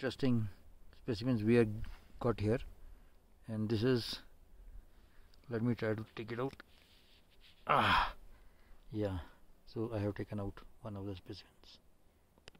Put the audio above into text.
interesting specimens we have got here. And this is let me try to take it out. Ah yeah. So I have taken out one of the specimens.